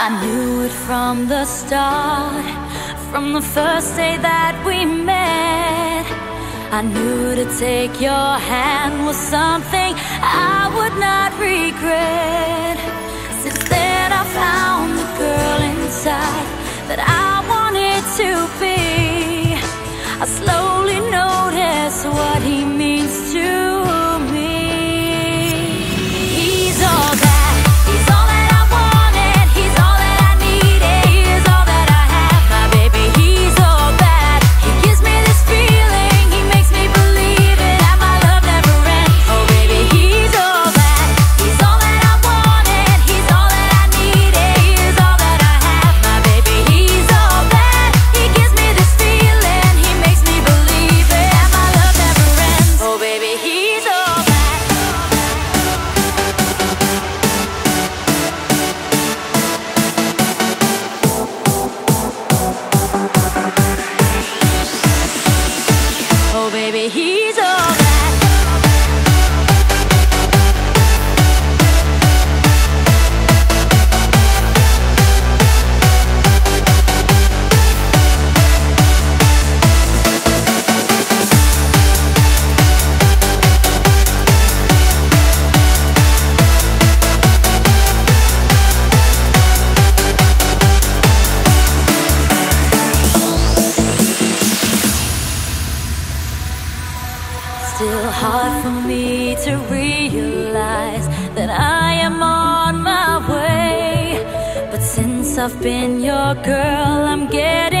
I knew it from the start, from the first day that we met. I knew to take your hand was something I would not regret. Since then, I found the girl inside that I wanted to be. I slowly still hard for me to realize that I am on my way. But since I've been your girl, I'm getting.